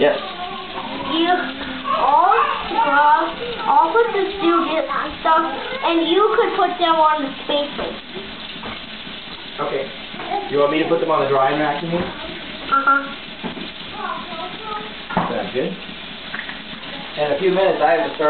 Yes. You all draw, all put the students and stuff, and you could put them on the spaces. Okay. You want me to put them on the drying rack, you mean? Uh-huh. Sounds good. In a few minutes, I have to start.